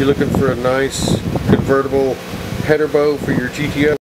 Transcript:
You're looking for a nice convertible header bow for your GTS